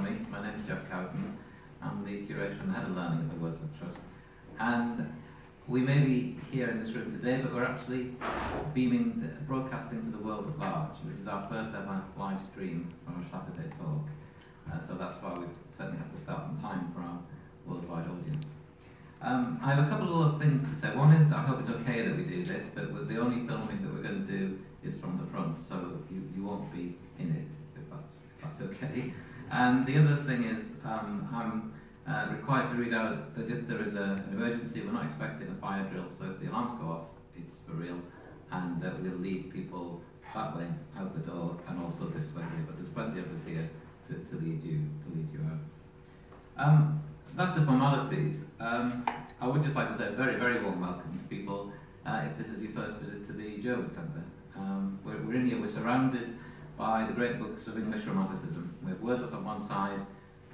My name is Jeff Cowton. I'm the curator and head of learning at the Wordsworth Trust. And we may be here in this room today, but we're actually beaming, broadcasting to the world at large. This is our first ever live stream from a Saturday talk. Uh, so that's why we've certainly have to start on time for our worldwide audience. Um, I have a couple of things to say. One is I hope it's okay that we do this, that the only filming that we're going to do is from the front, so you, you won't be in it, if that's, if that's okay. And the other thing is, um, I'm uh, required to read out that if there is a, an emergency, we're not expecting a fire drill, so if the alarms go off, it's for real, and uh, we'll lead people that way out the door and also this way here. But there's plenty of us here to, to lead you to lead you out. Um, that's the formalities. Um, I would just like to say a very, very warm welcome to people uh, if this is your first visit to the Jerwood Centre. Um, we're, we're in here, we're surrounded by the great books of English Romanticism. We have Wordsworth on one side,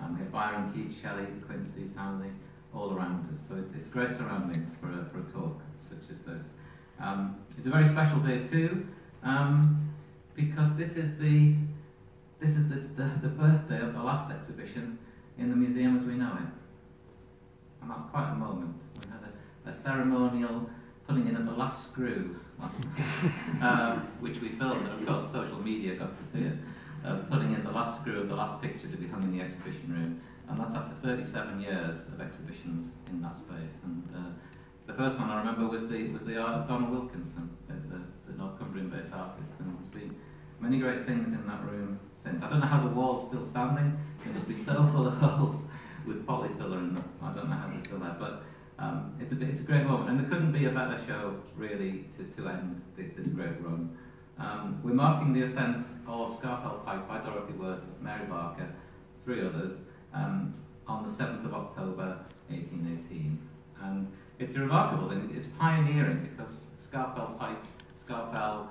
and we have Byron, Keats, Shelley, Quincey, Stanley, all around us. So it's, it's great surroundings for a, for a talk such as this. Um, it's a very special day too, um, because this is the this is the, the, the first day of the last exhibition in the museum as we know it. And that's quite a moment. We had a, a ceremonial putting in of the last screw um, which we filmed, and of course social media got to see it, uh, putting in the last screw of the last picture to be hung in the exhibition room, and that's after 37 years of exhibitions in that space. And uh, the first one I remember was the was the art of Donald Wilkinson, the, the, the North Cumbrian-based artist, and there's been many great things in that room since. I don't know how the wall's still standing. It must be so full of holes with Polyfilla them. I don't know how they're still there, but um, it's, a, it's a great moment, and there couldn't be a better show, really, to, to end the, this great run. Um, we're marking the ascent of Scafell Pike by Dorothy Wordsworth, Mary Barker, three others, um, on the 7th of October 1818. And it's a remarkable thing, it's pioneering because Scafell Pike, Scafell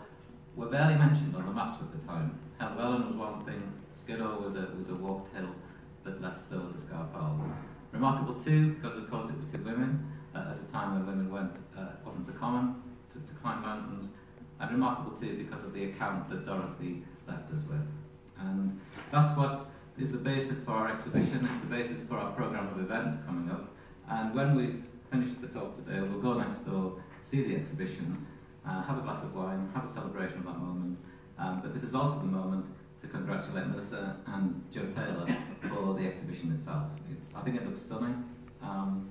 were barely mentioned on the maps at the time. Helvellyn was one thing, Skiddaw was a, was a walked hill, but less so the Scafell Remarkable too, because of course it was two women, uh, at a time when women weren't, uh, wasn't so common to, to climb mountains, and remarkable too because of the account that Dorothy left us with. And that's what is the basis for our exhibition, it's the basis for our programme of events coming up. And when we've finished the talk today, we'll go next door, see the exhibition, uh, have a glass of wine, have a celebration of that moment. Um, but this is also the moment to congratulate Melissa and Jo Taylor for the exhibition itself. I think it looks stunning. Um,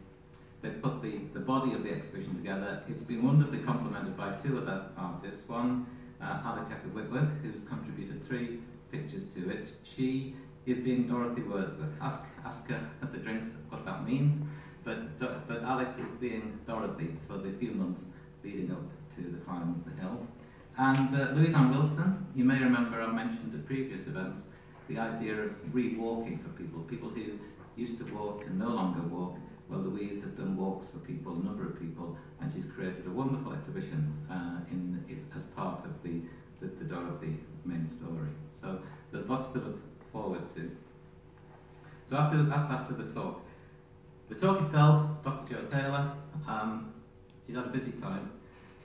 they've put the, the body of the exhibition together. It's been wonderfully complemented by two other artists. One, uh, Alex Jacob Whitworth, who's contributed three pictures to it. She is being Dorothy Wordsworth. Ask, ask her at the drinks what that means. But, but Alex is being Dorothy for the few months leading up to the climb of the hill. And uh, Louise Ann Wilson, you may remember I mentioned at previous events the idea of re-walking for people, people who used to walk and no longer walk. Well, Louise has done walks for people, a number of people, and she's created a wonderful exhibition uh, in, as part of the, the, the Dorothy main story. So there's lots to look forward to. So after that's after the talk. The talk itself, Dr. Jo Taylor, um, she's had a busy time.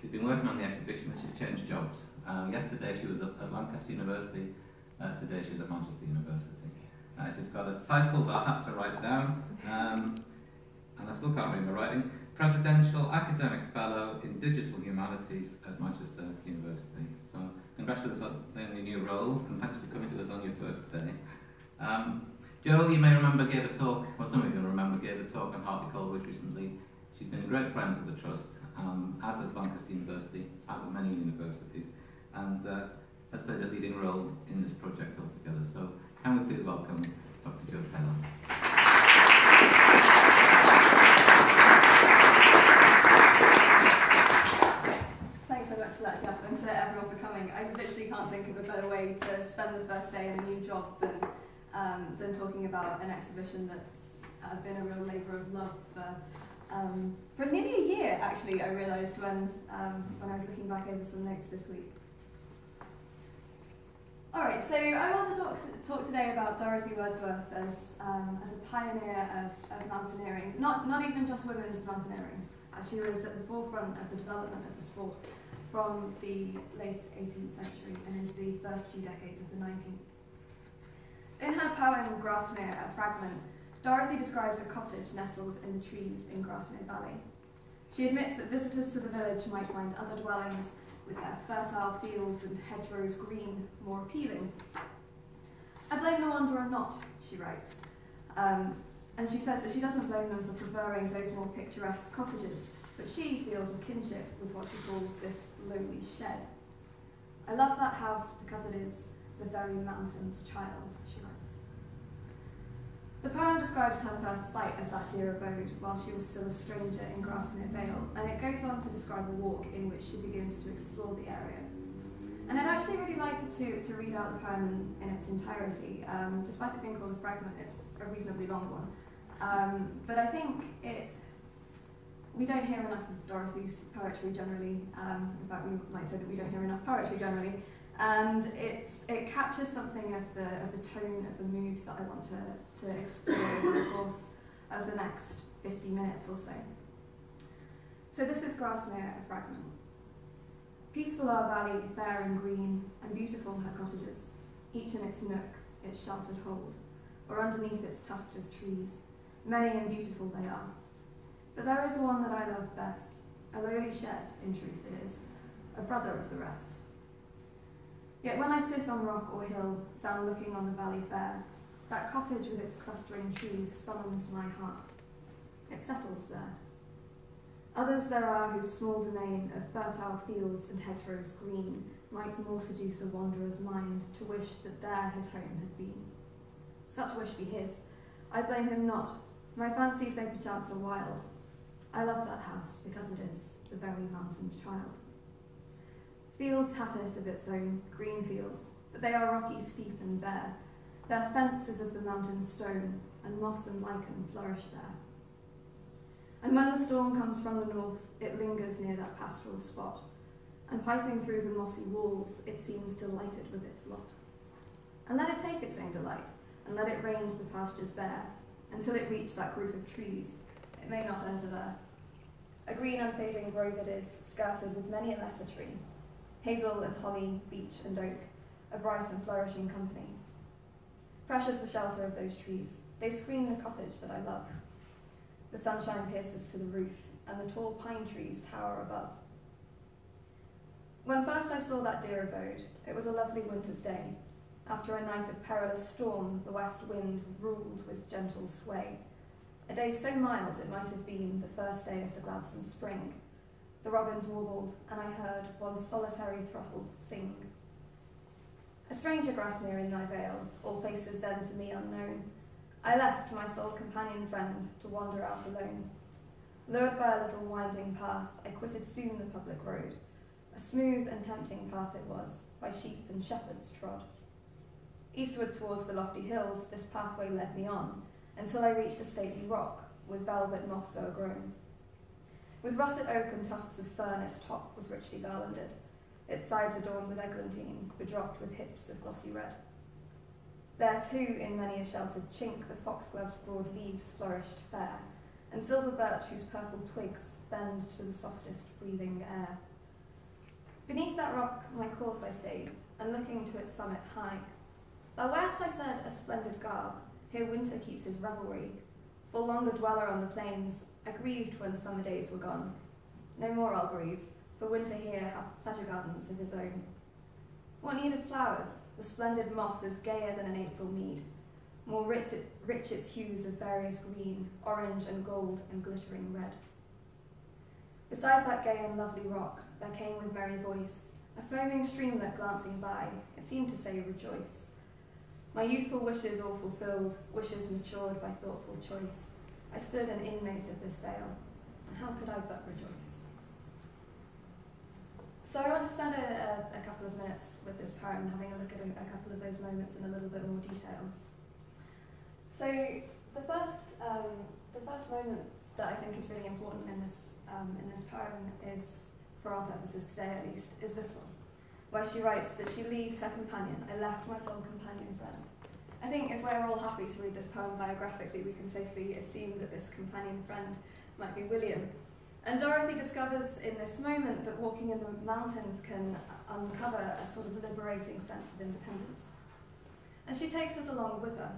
She's been working on the exhibition and she's changed jobs. Uh, yesterday she was at, at Lancaster University, uh, today she's at Manchester University. Uh, she's got a title that I had to write down, um, and I still can't read my writing. Presidential Academic Fellow in Digital Humanities at Manchester University. So congratulations on your new role, and thanks for coming to us on your first day. Um, Jo, you may remember, gave a talk, well some of you remember, gave a talk on Hartley Coleridge recently. She's been a great friend of the Trust, um, as has Lancaster University, as have many universities, and uh, has played a leading role in this project altogether. So can we please welcome Dr. Jo Taylor. Thanks so much for that, Jeff, and to everyone for coming. I literally can't think of a better way to spend the first day in a new job than, um, than talking about an exhibition that's uh, been a real labour of love for um, for nearly a year, actually, I realised when, um, when I was looking back over some notes this week. Alright, so I want to talk, talk today about Dorothy Wordsworth as, um, as a pioneer of, of mountaineering, not, not even just women's mountaineering. She was at the forefront of the development of the sport from the late 18th century and into the first few decades of the 19th. In her poem Grasmere, a fragment, Dorothy describes a cottage nestled in the trees in Grasmere Valley. She admits that visitors to the village might find other dwellings with their fertile fields and hedgerows green more appealing. I blame the wanderer not, she writes. Um, and she says that she doesn't blame them for preferring those more picturesque cottages, but she feels a kinship with what she calls this lonely shed. I love that house because it is the very mountain's child, she writes. The poem describes her first sight of that dear abode while she was still a stranger in Grasmere Vale, and it goes on to describe a walk in which she begins to explore the area. And I'd actually really like to, to read out the poem in, in its entirety. Um, despite it being called a fragment, it's a reasonably long one. Um, but I think it we don't hear enough of Dorothy's poetry generally. Um, in fact, we might say that we don't hear enough poetry generally. And it's, it captures something of the, of the tone, of the mood that I want to, to explore over the course of the next 50 minutes or so. So this is Grasmere, a fragment. Peaceful our valley, fair and green, and beautiful her cottages, each in its nook, its sheltered hold, or underneath its tuft of trees. Many and beautiful they are. But there is one that I love best, a lowly shed, in truth it is, a brother of the rest. Yet when I sit on rock or hill, down looking on the valley fair, that cottage with its clustering trees summons my heart. It settles there. Others there are whose small domain of fertile fields and hedgerows green might more seduce a wanderer's mind to wish that there his home had been. Such wish be his. I blame him not. My fancies they perchance are wild. I love that house because it is the very mountain's child. Fields hath it of its own, green fields, but they are rocky, steep, and bare. Their fence is of the mountain stone, and moss and lichen flourish there. And when the storm comes from the north, it lingers near that pastoral spot, and piping through the mossy walls, it seems delighted with its lot. And let it take its own delight, and let it range the pastures bare, until it reach that group of trees, it may not enter there. A green unfading grove it is, skirted with many a lesser tree, hazel and holly, beech and oak, a bright and flourishing company. Precious the shelter of those trees, they screen the cottage that I love. The sunshine pierces to the roof, and the tall pine trees tower above. When first I saw that dear abode, it was a lovely winter's day. After a night of perilous storm, the west wind ruled with gentle sway. A day so mild it might have been the first day of the gladsome spring, the robins warbled, and I heard one solitary throstle sing. A stranger Grasmere in thy vale, all faces then to me unknown. I left my sole companion friend to wander out alone. Lured by a little winding path, I quitted soon the public road. A smooth and tempting path it was, by sheep and shepherds trod. Eastward towards the lofty hills, this pathway led me on, until I reached a stately rock, with velvet moss o'ergrown. With russet oak and tufts of fern, its top was richly garlanded, its sides adorned with eglantine, bedropped with hips of glossy red. There too, in many a sheltered chink, the foxglove's broad leaves flourished fair, and silver birch whose purple twigs bend to the softest breathing air. Beneath that rock my course I stayed, and looking to its summit high. Thou wearest, I said, a splendid garb, here winter keeps his revelry. Full long the dweller on the plains, Aggrieved when summer days were gone. No more I'll grieve, for winter here hath pleasure gardens of his own. What need of flowers? The splendid moss is gayer than an April mead. More rich, rich its hues of various green, orange and gold and glittering red. Beside that gay and lovely rock, there came with merry voice a foaming streamlet glancing by. It seemed to say, Rejoice. My youthful wishes all fulfilled, wishes matured by thoughtful choice. I stood an inmate of this vale. How could I but rejoice? So I want to spend a, a, a couple of minutes with this poem, having a look at a, a, couple of those moments in a little bit more detail. So the first, um, the first moment that I think is really important in this, um, in this poem is, for our purposes today at least, is this one, where she writes that she leaves her companion. I left my sole companion friend. I think if we're all happy to read this poem biographically, we can safely assume that this companion friend might be William. And Dorothy discovers in this moment that walking in the mountains can uncover a sort of liberating sense of independence. and she takes us along with her.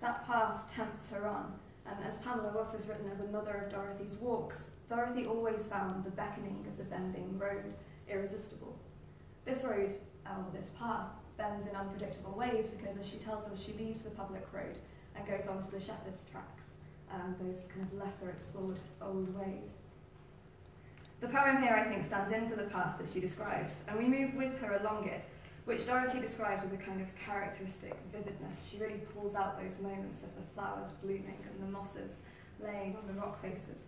That path tempts her on, and as Pamela Woof has written of another of Dorothy's walks, Dorothy always found the beckoning of the bending road irresistible. This road, or this path, bends in unpredictable ways because, as she tells us, she leaves the public road and goes on to the shepherd's tracks, um, those kind of lesser explored old ways. The poem here, I think, stands in for the path that she describes, and we move with her along it, which Dorothy describes with a kind of characteristic vividness. She really pulls out those moments of the flowers blooming and the mosses laying on the rock faces.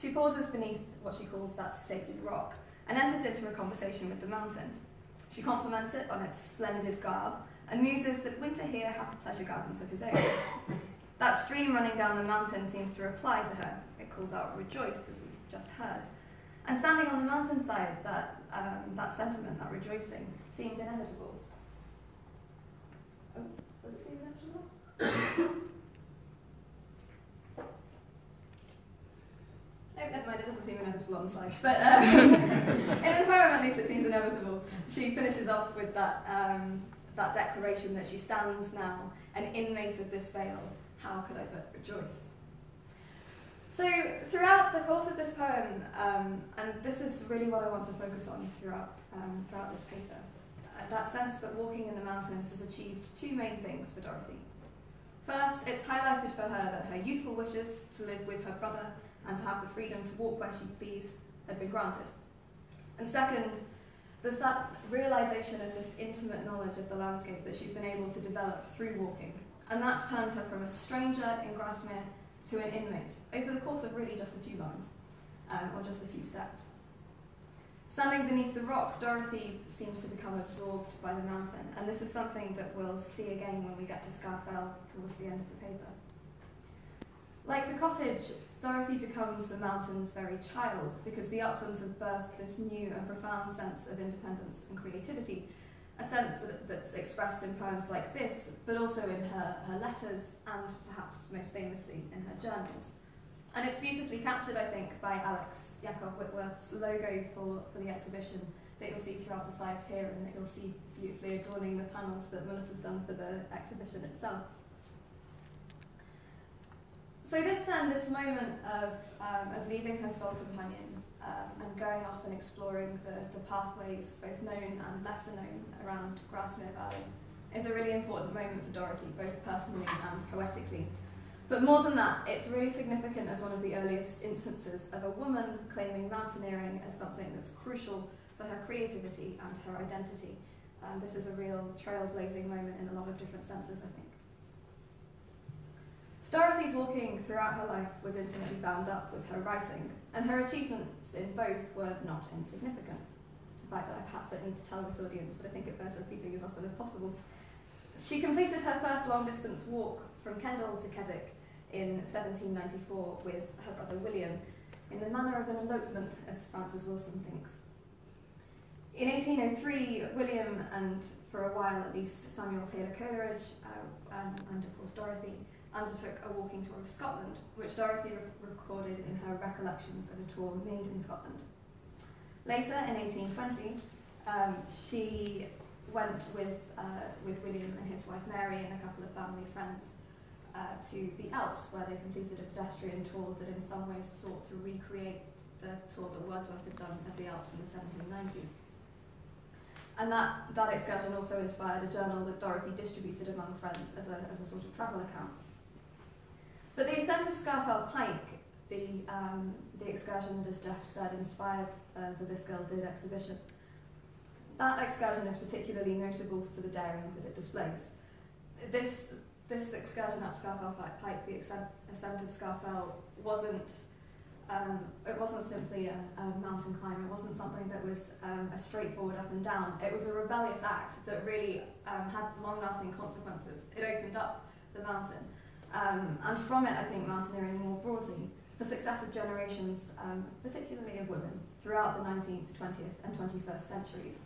She pauses beneath what she calls that stately rock and enters into a conversation with the mountain. She compliments it on its splendid garb and muses that winter here hath pleasure gardens of his own. that stream running down the mountain seems to reply to her. It calls out rejoice, as we've just heard. And standing on the mountainside, that, um, that sentiment, that rejoicing, seems inevitable. Oh, does it seem inevitable? No, never mind, it doesn't seem inevitable on the slide. But um, in the poem, at least, it seems inevitable. She finishes off with that, um, that declaration that she stands now, an inmate of this vale. How could I but rejoice? So, throughout the course of this poem, um, and this is really what I want to focus on throughout, um, throughout this paper, uh, that sense that walking in the mountains has achieved two main things for Dorothy. First, it's highlighted for her that her youthful wishes to live with her brother and to have the freedom to walk where she pleased had been granted. And second, there's that realization of this intimate knowledge of the landscape that she's been able to develop through walking. And that's turned her from a stranger in Grasmere to an inmate over the course of really just a few lines, um, or just a few steps. Standing beneath the rock, Dorothy seems to become absorbed by the mountain, and this is something that we'll see again when we get to Scafell towards the end of the paper. Like the cottage, Dorothy becomes the mountain's very child because the uplands have birthed this new and profound sense of independence and creativity, a sense that, that's expressed in poems like this, but also in her, her letters and perhaps most famously in her journals. And it's beautifully captured, I think, by Alex Jacob Whitworth's logo for, for the exhibition that you'll see throughout the sides here and that you'll see beautifully adorning the panels that Melissa's done for the exhibition itself. So this then, this moment of, um, of leaving her soul companion um, and going off and exploring the, the pathways, both known and lesser known, around Grasmere Valley, is a really important moment for Dorothy, both personally and poetically. But more than that, it's really significant as one of the earliest instances of a woman claiming mountaineering as something that's crucial for her creativity and her identity. Um, this is a real trailblazing moment in a lot of different senses, I think. Dorothy's walking throughout her life was intimately bound up with her writing, and her achievements in both were not insignificant. The fact that I perhaps don't need to tell this audience, but I think it bears repeating as often as possible. She completed her first long distance walk from Kendal to Keswick in 1794 with her brother William, in the manner of an elopement, as Frances Wilson thinks. In 1803, William and, for a while at least, Samuel Taylor Coleridge, uh, um, and of course Dorothy, undertook a walking tour of Scotland, which Dorothy re recorded in her recollections of a tour made in Scotland. Later, in 1820, um, she went with, uh, with William and his wife Mary and a couple of family friends uh, to the Alps, where they completed a pedestrian tour that in some ways sought to recreate the tour that Wordsworth had done of the Alps in the 1790s. And that, that excursion also inspired a journal that Dorothy distributed among friends as a, as a sort of travel account. But the ascent of Scafell Pike, the, um, the excursion that, as Jeff said, inspired uh, the This Girl Did exhibition, that excursion is particularly notable for the daring that it displays. This, this excursion up Scafell Pike, the ascent, of Scafell, wasn't um, it wasn't simply a, a mountain climb. It wasn't something that was um, a straightforward up and down. It was a rebellious act that really um, had long-lasting consequences. It opened up the mountain. Um, and from it, I think mountaineering more broadly, for successive generations, um, particularly of women, throughout the 19th, 20th, and 21st centuries.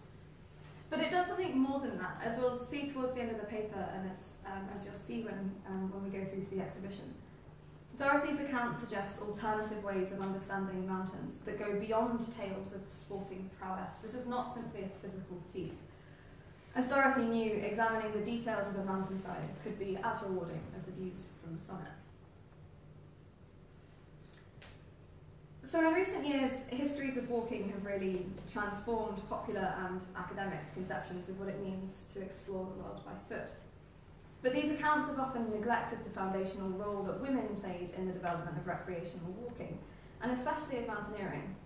But it does something more than that, as we'll see towards the end of the paper, and as, um, as you'll see when, um, when we go through to the exhibition. Dorothy's account suggests alternative ways of understanding mountains that go beyond tales of sporting prowess. This is not simply a physical feat. As Dorothy knew, examining the details of a mountainside could be as rewarding as the views from the summit. So in recent years, histories of walking have really transformed popular and academic conceptions of what it means to explore the world by foot. But these accounts have often neglected the foundational role that women played in the development of recreational walking, and especially of mountaineering.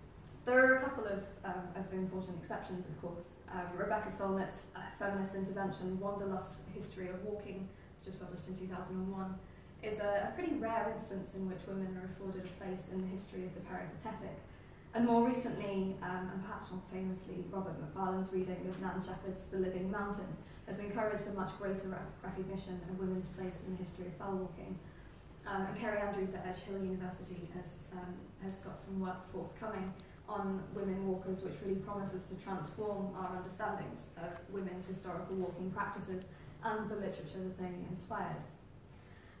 There are a couple of, um, of important exceptions, of course. Um, Rebecca Solnit's uh, feminist intervention, Wanderlust, History of Walking, which was published in 2001, is a, a pretty rare instance in which women are afforded a place in the history of the peripatetic. And more recently, um, and perhaps more famously, Robert Macfarlane's reading of Nan Shepherd's The Living Mountain has encouraged a much greater rec recognition of women's place in the history of fell walking. Um, and Kerri Andrews at Edge Hill University has, um, has got some work forthcoming on women walkers which really promises to transform our understandings of women's historical walking practices and the literature that they inspired.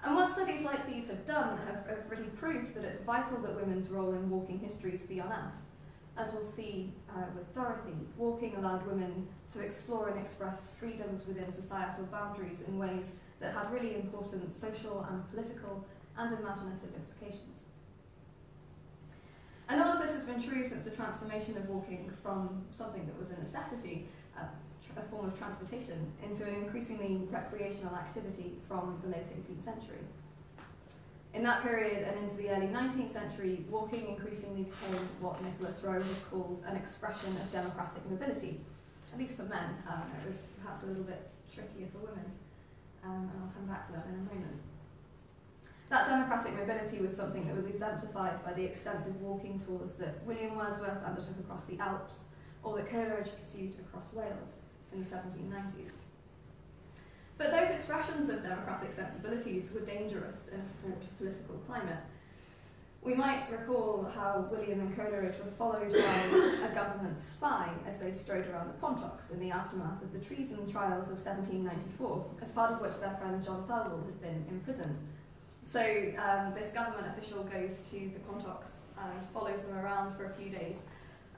And what studies like these have done have, have really proved that it's vital that women's role in walking histories be unearthed. As we'll see uh, with Dorothy, walking allowed women to explore and express freedoms within societal boundaries in ways that had really important social and political and imaginative implications. And all of this has been true since the transformation of walking from something that was a necessity uh, a form of transportation into an increasingly recreational activity from the late 18th century. In that period and into the early 19th century, walking increasingly became what Nicholas Roe has called an expression of democratic mobility, at least for men. Um, it was perhaps a little bit trickier for women, um, and I'll come back to that in a moment. That democratic mobility was something that was exemplified by the extensive walking tours that William Wordsworth undertook across the Alps, or that Coleridge pursued across Wales in the 1790s. But those expressions of democratic sensibilities were dangerous in a fraught political climate. We might recall how William and Coleridge were followed by a government spy as they strode around the Quantocks in the aftermath of the treason trials of 1794, as part of which their friend John Thelwall had been imprisoned. So um, this government official goes to the Quantocks and follows them around for a few days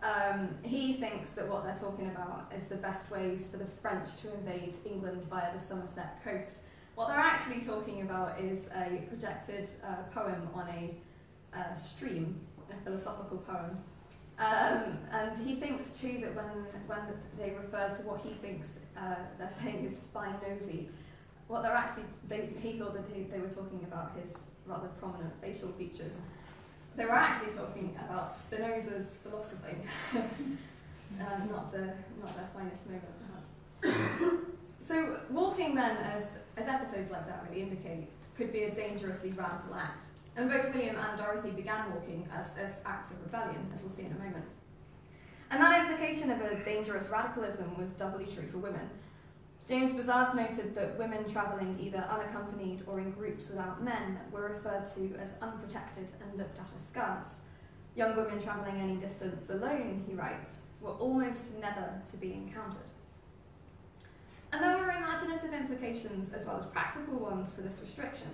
um, he thinks that what they're talking about is the best ways for the French to invade England via the Somerset coast. What they're actually talking about is a projected uh, poem on a uh, stream, a philosophical poem. Um, and he thinks too that when, when they refer to what he thinks uh, they're saying is spy nosy, what they're actually, they, he thought that they, they were talking about his rather prominent facial features they were actually talking about Spinoza's philosophy, um, not, the, not their finest moment, perhaps. so walking then, as, as episodes like that really indicate, could be a dangerously radical act. And both William and Dorothy began walking as, as acts of rebellion, as we'll see in a moment. And that implication of a dangerous radicalism was doubly true for women. James Buzard's noted that women travelling either unaccompanied or in groups without men were referred to as unprotected and looked at askance. Young women travelling any distance alone, he writes, were almost never to be encountered. And there were imaginative implications as well as practical ones for this restriction.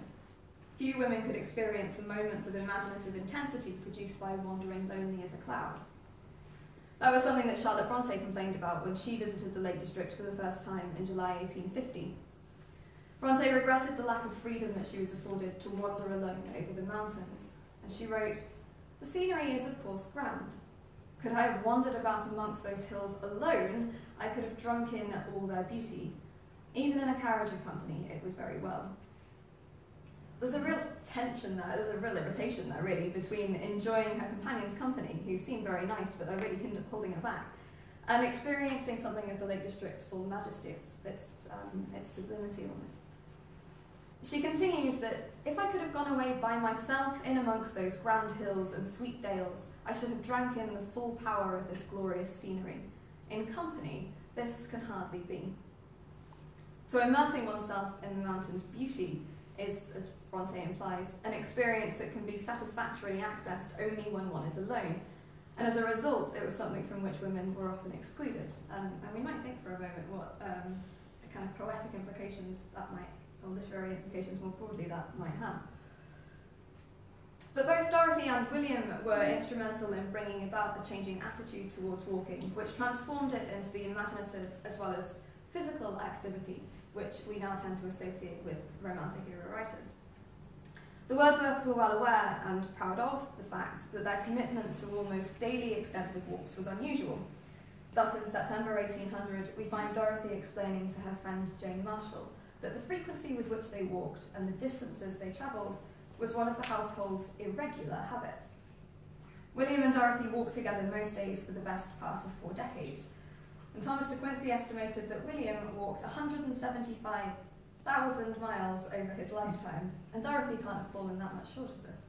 Few women could experience the moments of imaginative intensity produced by wandering lonely as a cloud. That was something that Charlotte Bronte complained about when she visited the Lake District for the first time in July 1850. Bronte regretted the lack of freedom that she was afforded to wander alone over the mountains, and she wrote, The scenery is of course grand. Could I have wandered about amongst those hills alone, I could have drunk in all their beauty. Even in a carriage of company, it was very well there's a real tension there, there's a real irritation there, really, between enjoying her companion's company, who seem very nice, but they're really holding her back, and experiencing something of the Lake District's full majesty, its, its, um, its sublimity almost. She continues that if I could have gone away by myself in amongst those grand hills and sweet dales, I should have drank in the full power of this glorious scenery. In company, this can hardly be. So immersing oneself in the mountain's beauty is, as Bronte implies, an experience that can be satisfactorily accessed only when one is alone. And as a result, it was something from which women were often excluded. Um, and we might think for a moment what um, kind of poetic implications that might, or literary implications more broadly, that might have. But both Dorothy and William were instrumental in bringing about the changing attitude towards walking, which transformed it into the imaginative as well as physical activity, which we now tend to associate with Romantic era writers. The Wordsworths were well aware and proud of the fact that their commitment to almost daily extensive walks was unusual. Thus, in September 1800, we find Dorothy explaining to her friend Jane Marshall that the frequency with which they walked and the distances they travelled was one of the household's irregular habits. William and Dorothy walked together most days for the best part of four decades, and Thomas de Quincey estimated that William walked 175,000 miles over his lifetime, and Dorothy can't have fallen that much short of this.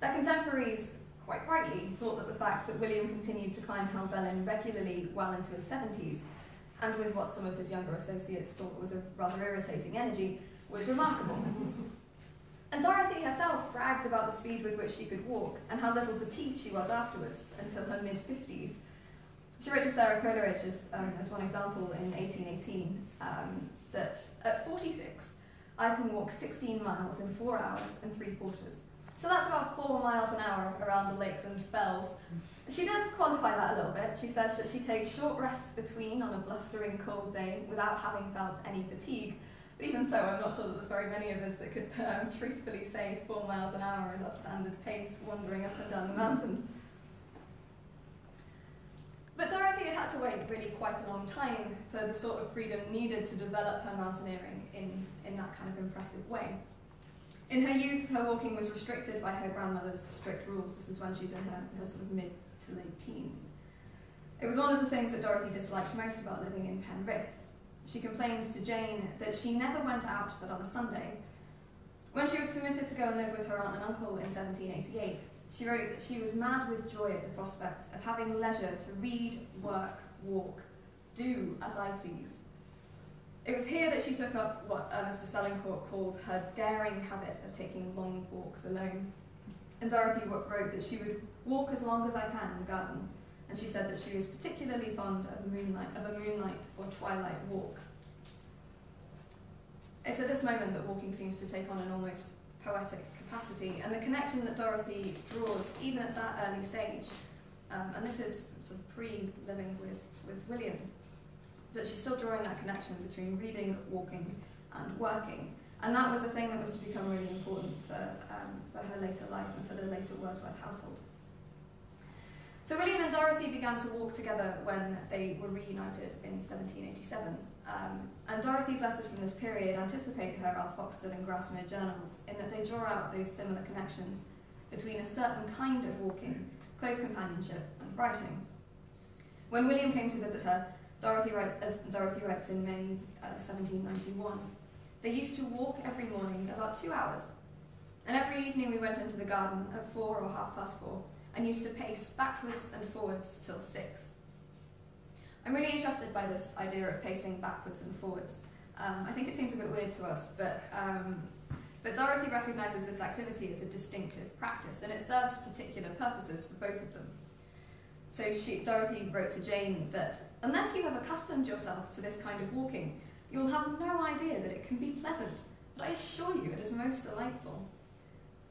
Their contemporaries, quite rightly, thought that the fact that William continued to climb Helvellyn regularly well into his 70s, and with what some of his younger associates thought was a rather irritating energy, was remarkable. And Dorothy herself bragged about the speed with which she could walk and how little petite she was afterwards until her mid 50s. She wrote to Sarah Coleridge as, um, as one example in 1818 um, that at 46, I can walk 16 miles in four hours and three quarters. So that's about four miles an hour around the Lakeland Fells. She does qualify that a little bit. She says that she takes short rests between on a blustering cold day without having felt any fatigue, But even so, I'm not sure that there's very many of us that could um, truthfully say four miles an hour is our standard pace wandering up and down the mountains. But Dorothy had had to wait really quite a long time for the sort of freedom needed to develop her mountaineering in, in that kind of impressive way. In her youth, her walking was restricted by her grandmother's strict rules. This is when she's in her, her sort of mid to late teens. It was one of the things that Dorothy disliked most about living in Penrith. She complained to Jane that she never went out but on a Sunday. When she was permitted to go and live with her aunt and uncle in 1788, she wrote that she was mad with joy at the prospect of having leisure to read, work, walk, do as I please. It was here that she took up what Ernest de Selincourt called her daring habit of taking long walks alone. And Dorothy wrote that she would walk as long as I can in the garden, and she said that she was particularly fond of moonlight, of a moonlight or twilight walk. It's at this moment that walking seems to take on an almost poetic capacity, and the connection that Dorothy draws, even at that early stage, um, and this is sort of pre-living with, with William, but she's still drawing that connection between reading, walking, and working. And that was the thing that was to become really important for, um, for her later life and for the later Wordsworth household. So William and Dorothy began to walk together when they were reunited in 1787. Um, and Dorothy's letters from this period anticipate her Alfoxden and Grasmere journals in that they draw out those similar connections between a certain kind of walking, close companionship, and writing. When William came to visit her, Dorothy, as Dorothy writes in May uh, 1791, they used to walk every morning about two hours, and every evening we went into the garden at four or half past four and used to pace backwards and forwards till six. I'm really interested by this idea of pacing backwards and forwards. Um, I think it seems a bit weird to us, but, um, but Dorothy recognises this activity as a distinctive practice, and it serves particular purposes for both of them. So she, Dorothy wrote to Jane that unless you have accustomed yourself to this kind of walking, you will have no idea that it can be pleasant, but I assure you it is most delightful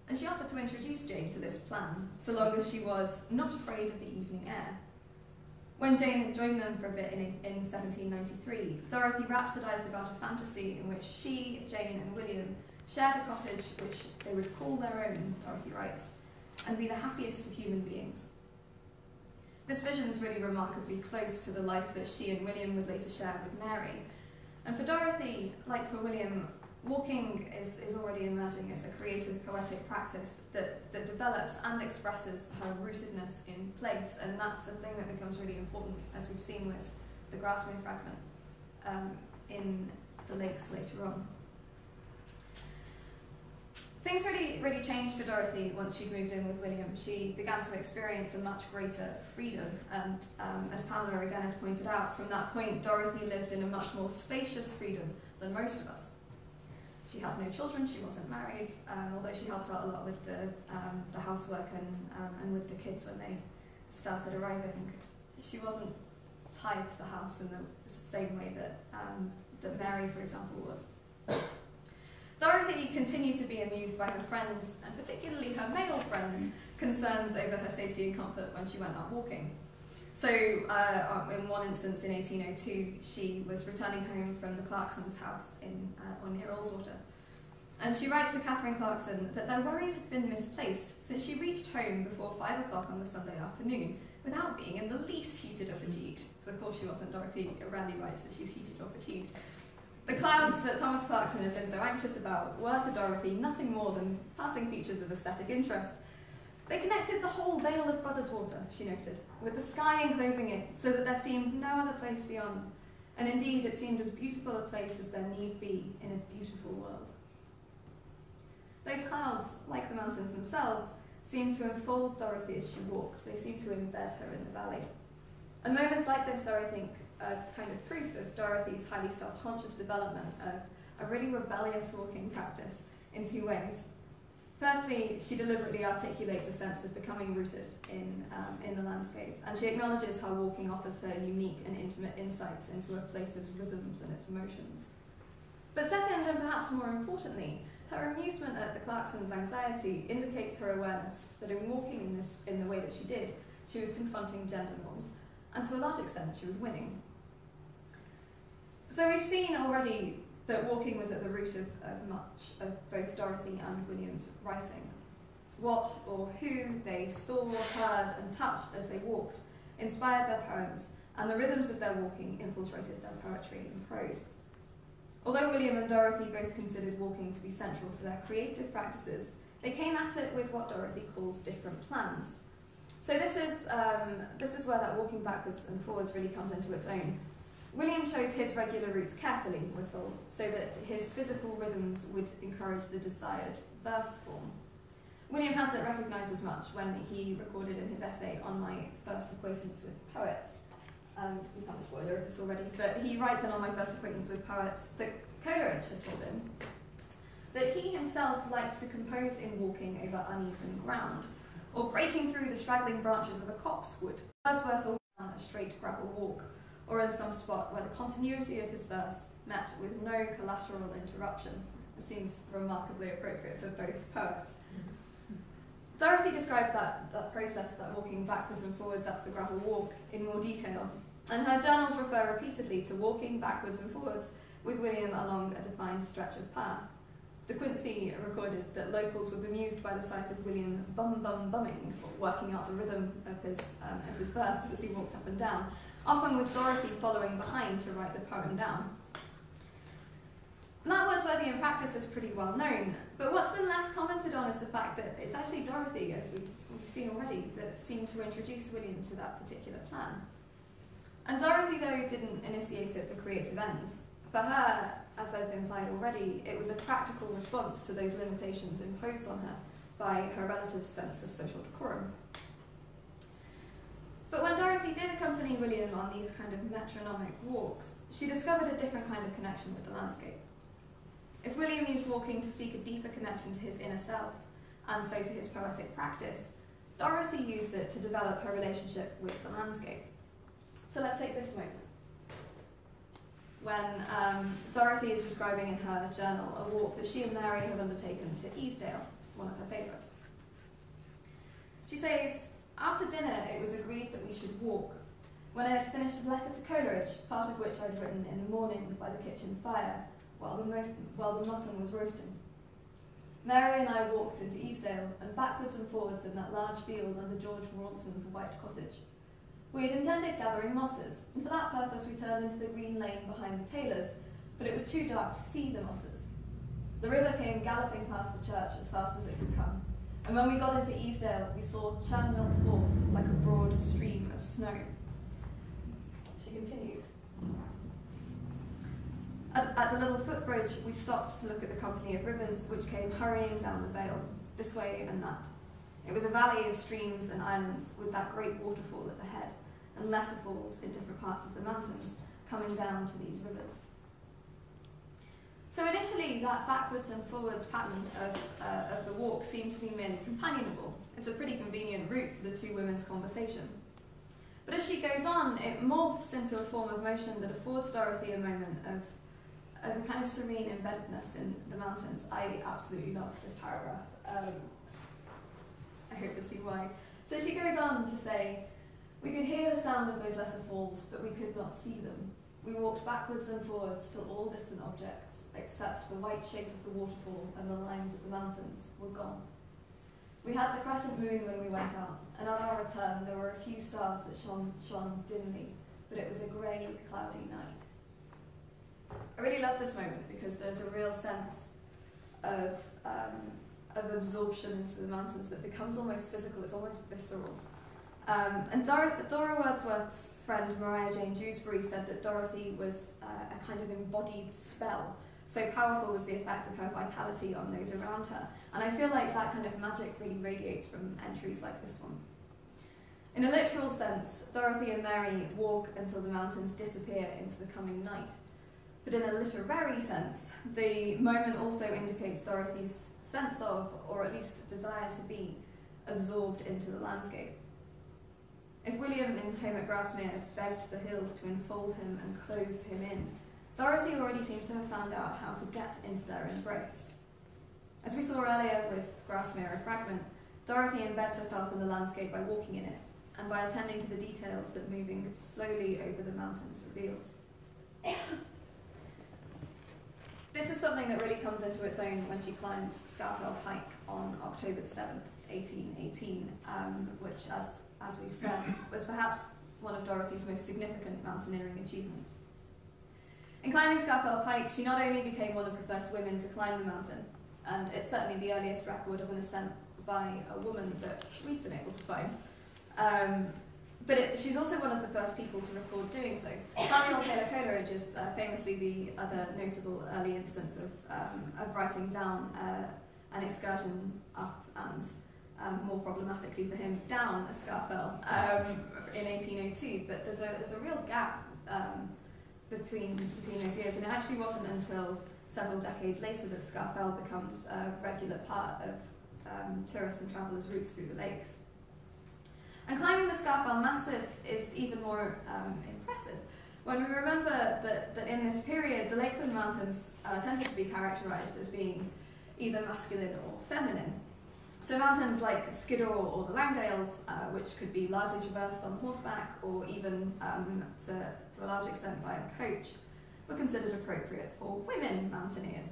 and she offered to introduce Jane to this plan, so long as she was not afraid of the evening air. When Jane had joined them for a bit in, in 1793, Dorothy rhapsodized about a fantasy in which she, Jane, and William shared a cottage which they would call their own, Dorothy writes, and be the happiest of human beings. This vision is really remarkably close to the life that she and William would later share with Mary. And for Dorothy, like for William, walking is, is already emerging as a creative poetic practice that, that develops and expresses her rootedness in place, and that's a thing that becomes really important, as we've seen with the Grasmere fragment um, in the lakes later on. Things really, really changed for Dorothy once she moved in with William. She began to experience a much greater freedom, and um, as Pamela again has pointed out, from that point, Dorothy lived in a much more spacious freedom than most of us. She had no children, she wasn't married, um, although she helped out a lot with the, um, the housework and, um, and with the kids when they started arriving. She wasn't tied to the house in the same way that, um, that Mary, for example, was. Dorothy continued to be amused by her friends, and particularly her male friends' concerns over her safety and comfort when she went out walking. So, uh, in one instance in 1802, she was returning home from the Clarksons' house in uh, Ullswater. And she writes to Catherine Clarkson that their worries had been misplaced since she reached home before five o'clock on the Sunday afternoon without being in the least heated or fatigued. Because, of course, she wasn't. Dorothy rarely writes that she's heated or fatigued. The clouds that Thomas Clarkson had been so anxious about were to Dorothy nothing more than passing features of aesthetic interest. They connected the whole Vale of Brothers Water, she noted, with the sky enclosing it, so that there seemed no other place beyond. And indeed, it seemed as beautiful a place as there need be in a beautiful world. Those clouds, like the mountains themselves, seemed to enfold Dorothy as she walked. They seemed to embed her in the valley. And moments like this are, I think, a kind of proof of Dorothy's highly self-conscious development of a really rebellious walking practice in two ways. Firstly, she deliberately articulates a sense of becoming rooted in, um, in the landscape, and she acknowledges how walking offers her unique and intimate insights into a place's rhythms and its emotions. But second, and perhaps more importantly, her amusement at the Clarksons' anxiety indicates her awareness that in walking in, this, in the way that she did, she was confronting gender norms, and to a large extent, she was winning. So we've seen already that walking was at the root of, of much of both Dorothy and William's writing. What or who they saw, heard, and touched as they walked inspired their poems, and the rhythms of their walking infiltrated their poetry and prose. Although William and Dorothy both considered walking to be central to their creative practices, they came at it with what Dorothy calls different plans. So this is, um, this is where that walking backwards and forwards really comes into its own. William chose his regular routes carefully, we're told, so that his physical rhythms would encourage the desired verse form. William Hazlitt recognised as much when he recorded in his essay on my first acquaintance with poets. Um, you can't spoiler this already, but he writes in on my first acquaintance with poets that Coleridge had told him that he himself likes to compose in walking over uneven ground, or breaking through the straggling branches of a copsewood, Wordsworth or down a straight gravel walk, or in some spot where the continuity of his verse met with no collateral interruption. It seems remarkably appropriate for both poets. Dorothy described that, that process, that walking backwards and forwards up the gravel walk, in more detail and her journals refer repeatedly to walking backwards and forwards with William along a defined stretch of path. De Quincey recorded that locals were bemused by the sight of William bum bum bumming, working out the rhythm of his, um, his verse as he walked up and down, often with Dorothy following behind to write the poem down. That Wordsworthian in practice is pretty well known, but what's been less commented on is the fact that it's actually Dorothy, as we've, we've seen already, that seemed to introduce William to that particular plan. And Dorothy, though, didn't initiate it for creative ends. For her, as I've implied already, it was a practical response to those limitations imposed on her by her relative's sense of social decorum. But when Dorothy did accompany William on these kind of metronomic walks, she discovered a different kind of connection with the landscape. If William used walking to seek a deeper connection to his inner self, and so to his poetic practice, Dorothy used it to develop her relationship with the landscape. So let's take this moment. When um, Dorothy is describing in her journal a walk that she and Mary have undertaken to Easdale, one of her favourites. She says, After dinner it was agreed that we should walk. When I had finished a letter to Coleridge, part of which I had written in the morning by the kitchen fire, while the, while the mutton was roasting. Mary and I walked into Easdale and backwards and forwards in that large field under George Rawson's white cottage. We had intended gathering mosses, and for that purpose we turned into the green lane behind the tailors, but it was too dark to see the mosses. The river came galloping past the church as fast as it could come, and when we got into Easdale, we saw Churn Force like a broad stream of snow. She continues. At, at, the little footbridge, we stopped to look at the company of rivers which came hurrying down the vale, this way and that. It was a valley of streams and islands with that great waterfall at the head and lesser falls in different parts of the mountains coming down to these rivers. So initially, that backwards and forwards pattern of, uh, of the walk seemed to be merely companionable. It's a pretty convenient route for the two women's conversation. But as she goes on, it morphs into a form of motion that affords Dorothy a moment of, of a kind of serene embeddedness in the mountains. I absolutely love this paragraph. Um, I hope you'll see why. So she goes on to say, We could hear the sound of those lesser falls, but we could not see them. We walked backwards and forwards till all distant objects, except the white shape of the waterfall and the lines of the mountains, were gone. We had the crescent moon when we went out, and on our return there were a few stars that shone, shone dimly, but it was a grey, cloudy night. I really love this moment because there's a real sense of, um, of absorption into the mountains that becomes almost physical, it's almost visceral. Um, and Dor- Dora Wordsworth's friend Maria Jane Jewsbury said that Dorothy was uh, a kind of embodied spell. So powerful was the effect of her vitality on those around her. And I feel like that kind of magic really radiates from entries like this one. In a literal sense, Dorothy and Mary walk until the mountains disappear into the coming night. But in a literary sense, the moment also indicates Dorothy's sense of, or at least desire to be, absorbed into the landscape. If William in Home at Grasmere begged the hills to enfold him and close him in, Dorothy already seems to have found out how to get into their embrace. As we saw earlier with Grasmere, a fragment, Dorothy embeds herself in the landscape by walking in it, and by attending to the details that moving slowly over the mountains reveals. this is something that really comes into its own when she climbs Scafell Pike on October 7th, 1818, um, which, as, as we've said, was perhaps one of Dorothy's most significant mountaineering achievements. In climbing Scafell Pike, she not only became one of the first women to climb the mountain, and it's certainly the earliest record of an ascent by a woman that we've been able to find, um, but it, she's also one of the first people to record doing so. Samuel Taylor Coleridge is uh, famously the other notable early instance of, um, of writing down uh, an excursion up and, um, more problematically for him, down a Scafell um, in 1802. But there's a, there's a real gap um, between, between those years, and it actually wasn't until several decades later that Scafell becomes a regular part of um, tourists and travellers' routes through the lakes. And climbing the Scafell Massif is even more um, impressive when we remember that, that in this period the Lakeland Mountains uh, tended to be characterised as being either masculine or feminine. So mountains like Skiddaw or the Langdales, uh, which could be largely traversed on horseback or even um, to, to a large extent by a coach, were considered appropriate for women mountaineers.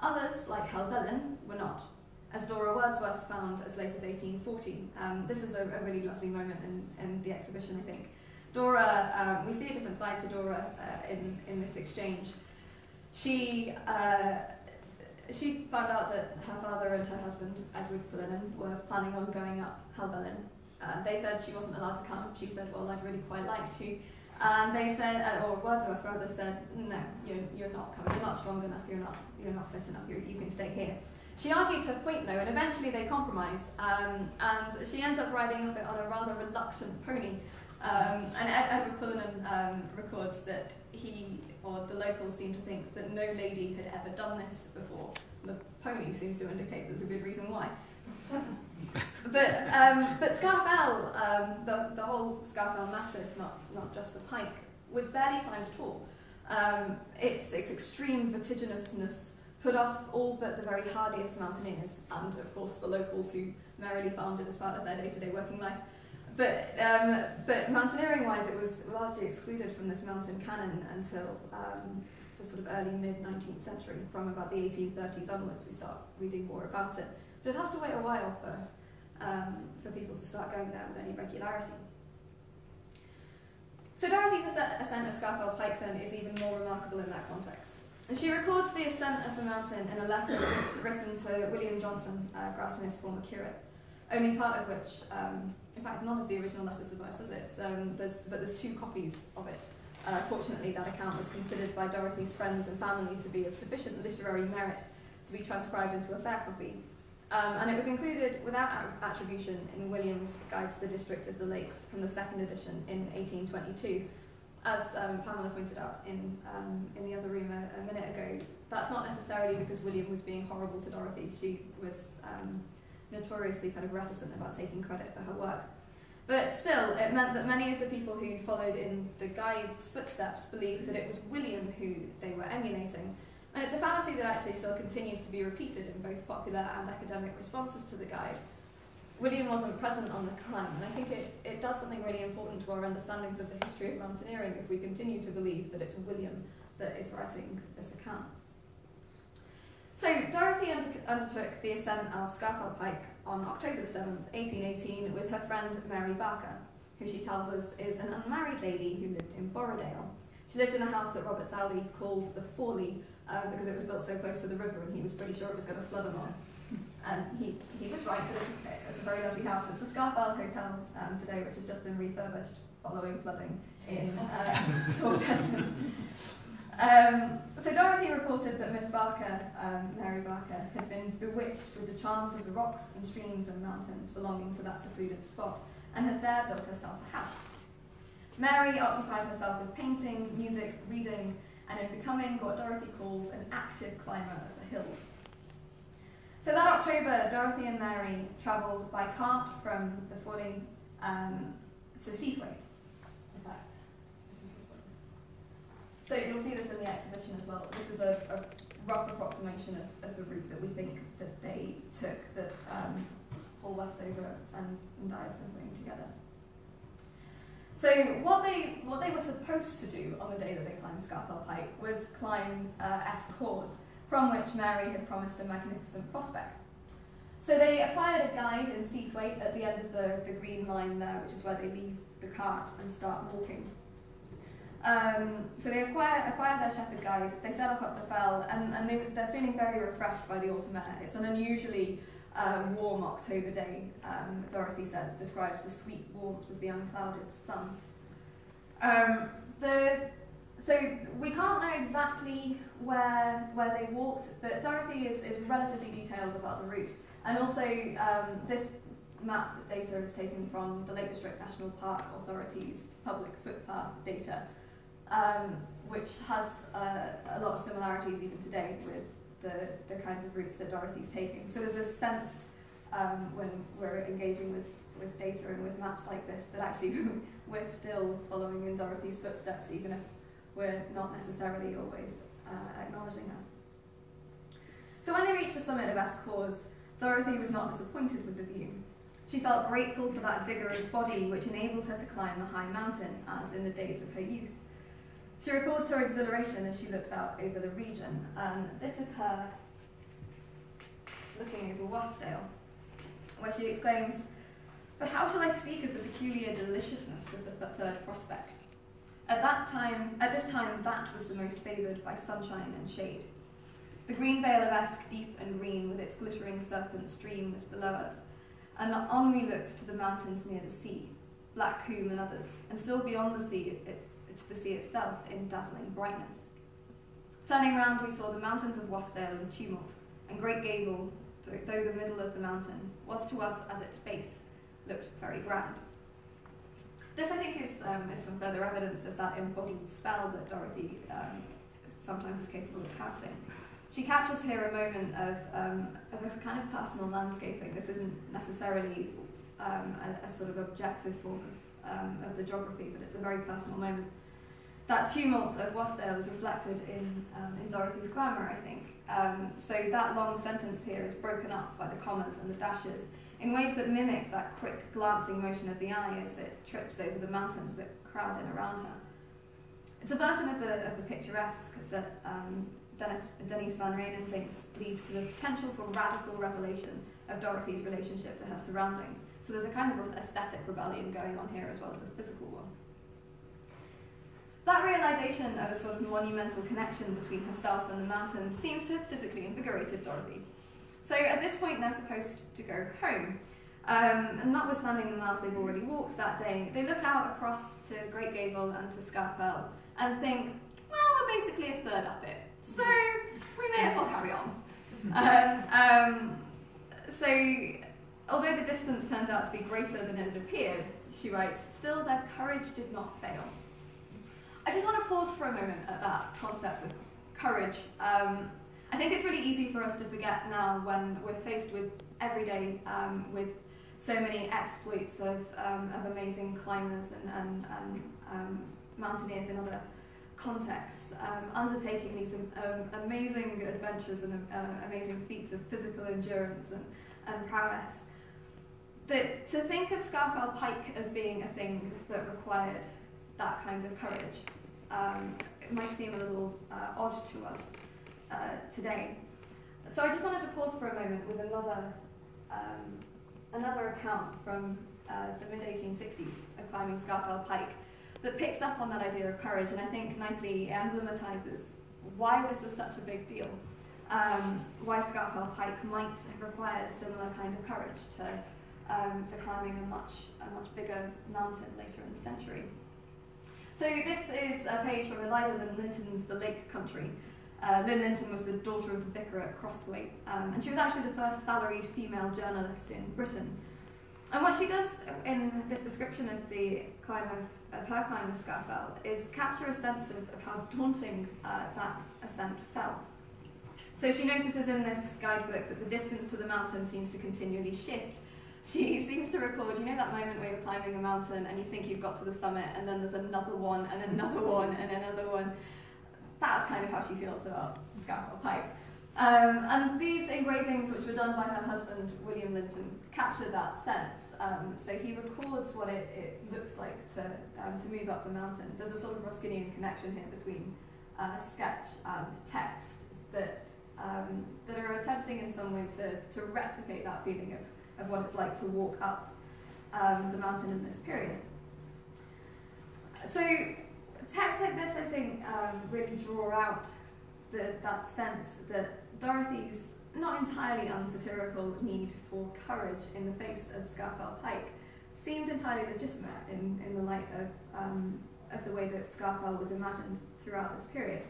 Others, like Helvellyn, were not as Dora Wordsworth found as late as 1814. Um, this is a, a, really lovely moment in, in the exhibition, I think. Dora, um, we see a different side to Dora uh, in, in this exchange. She, uh, she found out that her father and her husband, Edward Quillinan, were planning on going up Helvellyn. Uh, they said she wasn't allowed to come. She said, well, I'd really quite like to. And they said, uh, or Wordsworth rather said, no, you're, you're not coming. You're not strong enough. You're not, you're not fit enough. You're, you can stay here. She argues her point though, and eventually they compromise, um, and she ends up riding up it on a rather reluctant pony. Um, and Edward Quillinan um, records that he, or the locals seem to think that no lady had ever done this before. The pony seems to indicate there's a good reason why. but um, but Scafell, um, the, the whole Scafell Massif, not, not just the pike, was barely climbed at all. Um, its, its extreme vertiginousness put off all but the very hardiest mountaineers and, of course, the locals who merrily farmed it as part of their day-to-day working life. But, um, but mountaineering-wise, it was largely excluded from this mountain canon until um, the sort of early mid-19th century. From about the 1830s onwards, we start reading more about it. But it has to wait a while for, um, for people to start going there with any regularity. So Dorothy's ascent of Scafell Pike then is even more remarkable in that context. And she records the ascent of the mountain in a letter written to William Johnson, uh, Grasmere's former curate, only part of which, um, in fact, none of the original letter survives, does it? Um, there's, but there's two copies of it. Uh, fortunately, that account was considered by Dorothy's friends and family to be of sufficient literary merit to be transcribed into a fair copy. Um, and it was included without attribution in William's Guide to the District of the Lakes from the second edition in 1822, as um, Pamela pointed out in, um, in the other room a, a, minute ago, that's not necessarily because William was being horrible to Dorothy. She was um, notoriously kind of reticent about taking credit for her work. But still, it meant that many of the people who followed in the guide's footsteps believed that it was William who they were emulating. And it's a fallacy that actually still continues to be repeated in both popular and academic responses to the guide. William wasn't present on the climb, and I think it, it does something really important to our understandings of the history of mountaineering if we continue to believe that it's William that is writing this account. So Dorothy undertook the ascent of Scafell Pike on October the 7th, 1818, with her friend Mary Barker, who she tells us is an unmarried lady who lived in Borrowdale. She lived in a house that Robert Southey called the Folly um, because it was built so close to the river and he was pretty sure it was going to flood them all. And he, he was right, it's, a very lovely house. It's the Scafell Hotel um, today, which has just been refurbished following flooding in uh, Storm um, so Dorothy reported that Miss Barker, um, Mary Barker, had been bewitched with the charms of the rocks and streams and mountains belonging to that secluded spot, and had there built herself a house. Mary occupied herself with painting, music, reading, and in becoming what Dorothy calls an active climber of the hills. So that October, Dorothy and Mary travelled by cart from the Folly um, to Seathwaite, So you'll see this in the exhibition as well. This is a, a rough approximation of, of, the route that we think that they took, that um, Paul Westover and, and I have been putting together. So what they what they were supposed to do on the day that they climbed Scafell Pike was climb uh, Esk Hause, from which Mary had promised a magnificent prospect. So they acquired a guide in Seathwaite at the end of the, the green line there, which is where they leave the cart and start walking. Um, so they acquire, acquire their shepherd guide, they set off up the fell, and, and they, they're feeling very refreshed by the autumn air. It's an unusually uh, warm October day, um, Dorothy said, describes the sweet warmth of the unclouded sun. Um, the, so we can't know exactly where, where they walked, but Dorothy is, is relatively detailed about the route. And also, um, this map data is taken from the Lake District National Park Authority's public footpath data um, which has uh, a lot of similarities even today with the, the kinds of routes that Dorothy's taking. So there's a sense um, when we're engaging with, with data and with maps like this that actually we're still following in Dorothy's footsteps, even if we're not necessarily always uh, acknowledging her. So when they reached the summit of Esk Hause, Dorothy was not disappointed with the view. She felt grateful for that vigour of body which enabled her to climb the high mountain, as in the days of her youth. She records her exhilaration as she looks out over the region. Um, this is her looking over Wasdale, where she exclaims, But how shall I speak of the peculiar deliciousness of the third prospect? At that time, at this time, that was the most favoured by sunshine and shade. The green vale of Esk, deep and green, with its glittering serpent stream, was below us, and on we looked to the mountains near the sea, Black Combe and others, and still beyond the sea, it, to the sea itself in dazzling brightness. Turning round, we saw the mountains of Wasdale in tumult, and Great Gable, though the middle of the mountain, was to us as its base looked very grand. This, I think, is, um, is some further evidence of that embodied spell that Dorothy um, sometimes is capable of casting. She captures here a moment of, um, of a kind of personal landscaping. This isn't necessarily um, a, a, sort of objective form of, um, of the geography, but it's a very personal moment that tumult of Wasdale is reflected in, um, in Dorothy's grammar, I think. Um, so that long sentence here is broken up by the commas and the dashes in ways that mimic that quick glancing motion of the eye as it trips over the mountains that crowd in around her. It's a version of the, of the picturesque that um, Dennis, Denise Van Renen thinks leads to the potential for radical revelation of Dorothy's relationship to her surroundings. So there's a kind of aesthetic rebellion going on here as well as a physical one. That realization of a sort of monumental connection between herself and the mountains seems to have physically invigorated Dorothy. So at this point, they're supposed to go home. Um, and notwithstanding the miles they've already walked that day, they look out across to Great Gable and to Scafell and think, well, we're basically a third up it, so we may as well carry on. Um, um, so, although the distance turns out to be greater than it had appeared, she writes, still their courage did not fail. I just want to pause for a moment at that concept of courage. Um, I think it's really easy for us to forget now when we're faced with every day um, with so many exploits of, um, of amazing climbers and, and, and um, mountaineers in other contexts, um, undertaking these um, amazing adventures and uh, amazing feats of physical endurance and, and prowess. that to think of Scafell Pike as being a thing that required that kind of courage um, it might seem a little uh, odd to us uh, today. So I just wanted to pause for a moment with another um, another account from uh, the mid 1860s of climbing Scafell Pike that picks up on that idea of courage and I think nicely emblematizes why this was such a big deal. Um, why Scafell Pike might have required a similar kind of courage to, um, to climbing a much, a much bigger mountain later in the century. So this is a page from Eliza Lynn Linton's The Lake Country. Uh, Lynn Linton was the daughter of the vicar at Crosthwaite, um, and she was actually the first salaried female journalist in Britain. And what she does in this description of the climb of, of her climb of Scafell is capture a sense of, of how daunting uh, that ascent felt. So she notices in this guidebook that the distance to the mountain seems to continually shift. She seems to record, you know that moment where you're climbing a mountain and you think you've got to the summit and then there's another one and another one and another one. That's kind of how she feels about Scafell Pike. Um, and these engravings, which were done by her husband, William Linton, capture that sense. Um, so he records what it, it looks like to, um, to move up the mountain. There's a sort of Ruskinian connection here between uh, sketch and text that, um, that are attempting in some way to, to replicate that feeling of, of what it's like to walk up um, the mountain in this period. So texts like this, I think, um, really draw out the, that sense that Dorothy's not entirely unsatirical need for courage in the face of Scafell Pike seemed entirely legitimate in, in the light of, um, of the way that Scafell was imagined throughout this period.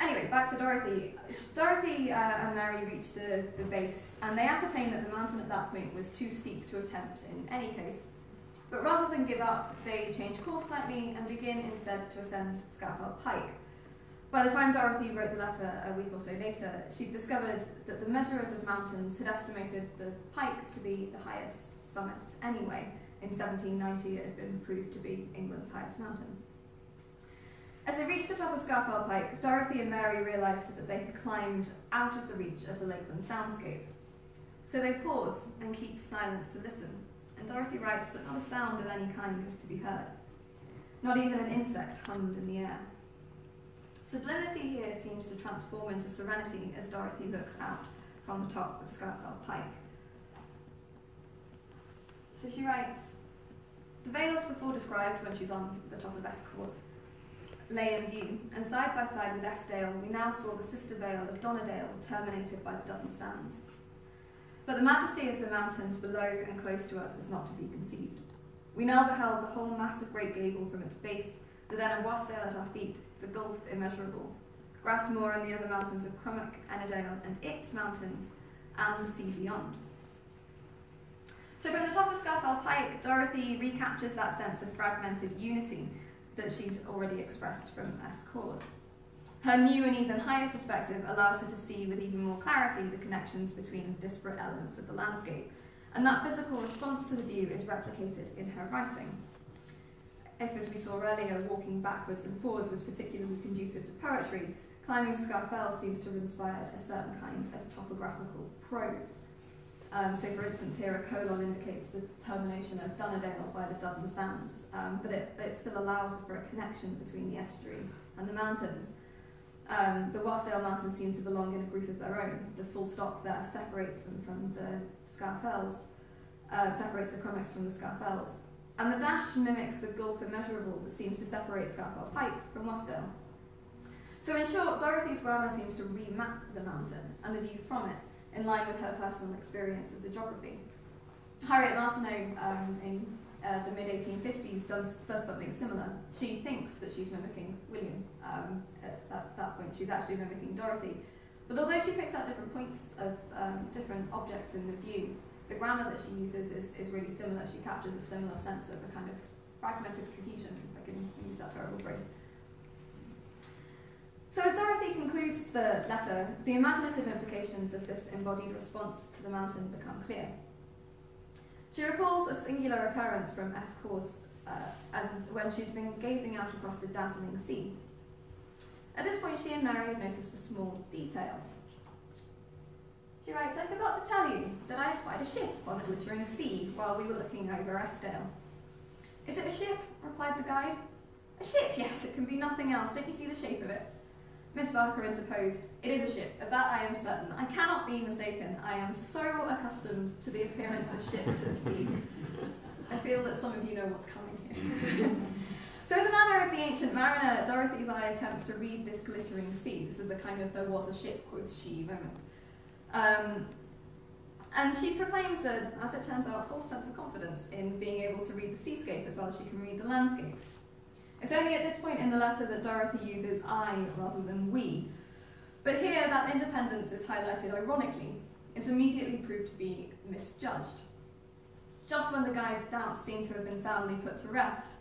Anyway, back to Dorothy. Dorothy uh, and Mary reached the, the base, and they ascertained that the mountain at that point was too steep to attempt in any case. But rather than give up, they change course slightly and begin instead to ascend Scafell Pike. By the time Dorothy wrote the letter a week or so later, she discovered that the measurers of mountains had estimated the Pike to be the highest summit anyway. In 1790, it had been proved to be England's highest mountain. As they reached the top of Scafell Pike, Dorothy and Mary realised that they had climbed out of the reach of the Lakeland soundscape. So they pause and keep silence to listen, and Dorothy writes that not a sound of any kind was to be heard. Not even an insect hummed in the air. Sublimity here seems to transform into serenity as Dorothy looks out from the top of Scafell Pike. So she writes, The vales before described when she's on the top of Esk Hause lay in view, and side by side with Eskdale we now saw the sister vale of Dunnerdale terminated by the Duddon Sands. But the majesty of the mountains below and close to us is not to be conceived. We now beheld the whole mass of Great Gable from its base, the then of Wasdale at our feet, the gulf immeasurable, Grasmoor and the other mountains of Crummock, Ennerdale and its mountains, and the sea beyond. So from the top of Scafell Pike, Dorothy recaptures that sense of fragmented unity that she's already expressed from Esk Hause. Her new and even higher perspective allows her to see with even more clarity the connections between disparate elements of the landscape, and that physical response to the view is replicated in her writing if, as we saw earlier, walking backwards and forwards was particularly conducive to poetry, climbing Scafell seems to have inspired a certain kind of topographical prose. Um, so, for instance, here a colon indicates the termination of Dunnerdale by the Duddon Sands, um, but it, it still allows for a connection between the estuary and the mountains. Um, the Wasdale Mountains seem to belong in a group of their own. The full stop there separates them from the Scafells, uh, separates the Crummocks from the Scafells. And the dash mimics the gulf immeasurable that seems to separate Scafell Pike from Wasdale. So in short, Dorothy's grammar seems to remap the mountain and the view from it, in line with her personal experience of the geography. Harriet Martineau um, in uh, the mid-1850s does, does something similar. She thinks that she's mimicking William um, at, at, that point. She's actually mimicking Dorothy. But although she picks out different points of um, different objects in the view, the grammar that she uses is, is really similar. She captures a similar sense of a kind of fragmented cohesion, if I can use that terrible phrase. So as Dorothy concludes the letter, the imaginative implications of this embodied response to the mountain become clear. She recalls a singular occurrence from Esk Hause, uh, and when she's been gazing out across the dazzling sea. At this point, she and Mary have noticed a small detail. She writes, I forgot to tell you that I spied a ship on the glittering sea while we were looking over Eskdale. Is it a ship? replied the guide. A ship, yes, it can be nothing else. Don't you see the shape of it? Miss Barker interposed, It is a ship, of that I am certain. I cannot be mistaken. I am so accustomed to the appearance of ships at sea. I feel that some of you know what's coming here. so, in the manner of the ancient mariner, Dorothy's eye attempts to read this glittering sea. This is a kind of there was a ship, quotes she moment. Um, and she proclaims a, as it turns out, false sense of confidence in being able to read the seascape as well as she can read the landscape. It's only at this point in the letter that Dorothy uses I rather than we. But here, that independence is highlighted ironically. It's immediately proved to be misjudged. Just when the guide's doubts seem to have been soundly put to rest,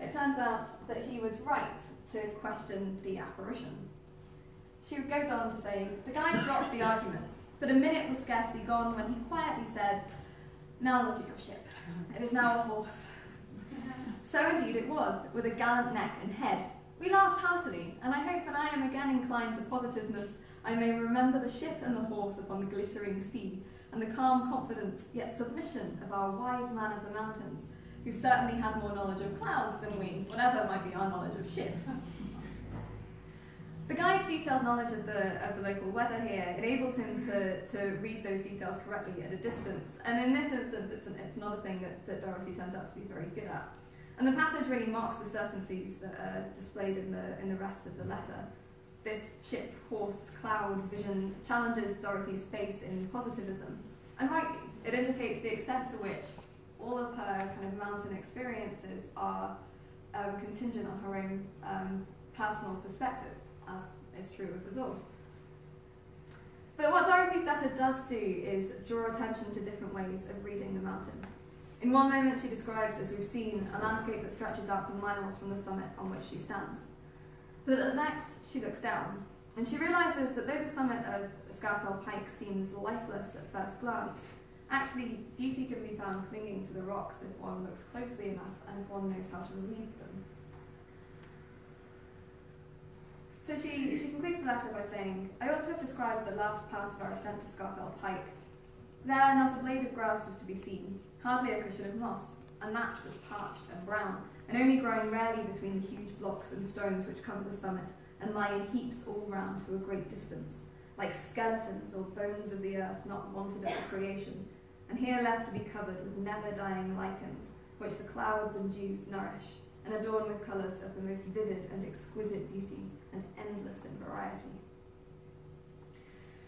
it turns out that he was right to question the apparition. She goes on to say, the guide dropped the argument, but a minute was scarcely gone when he quietly said, Now look at your ship. It is now a horse. So indeed it was, with a gallant neck and head. We laughed heartily, and I hope when I am again inclined to positiveness, I may remember the ship and the horse upon the glittering sea, and the calm confidence, yet submission of our wise man of the mountains, who certainly had more knowledge of clouds than we, whatever might be our knowledge of ships. The guide's detailed knowledge of the, of the local weather here enables him to, to read those details correctly at a distance. And in this instance, it's, an, it's not a thing that, that Dorothy turns out to be very good at. And the passage really marks the certainties that are displayed in the, in the rest of the letter. This ship, horse, cloud vision challenges Dorothy's faith in positivism. And like it indicates the extent to which all of her kind of mountain experiences are um, contingent on her own um, personal perspective as is true of us all. But what Dorothy's letter does do is draw attention to different ways of reading the mountain. In one moment, she describes, as we've seen, a landscape that stretches out for miles from the summit on which she stands. But at the next, she looks down, and she realises that though the summit of Scafell Pike seems lifeless at first glance, actually beauty can be found clinging to the rocks if one looks closely enough and if one knows how to read them. So she, she concludes the letter by saying, I ought to have described the last part of our ascent to Scafell Pike. There not a blade of grass was to be seen, hardly a cushion of moss, and that was parched and brown, and only growing rarely between the huge blocks and stones which cover the summit, and lie in heaps all round to a great distance, like skeletons or bones of the earth not wanted at the creation, and here left to be covered with never-dying lichens, which the clouds and dews nourish, and adorn with colours of the most vivid and exquisite beauty, and endless in variety.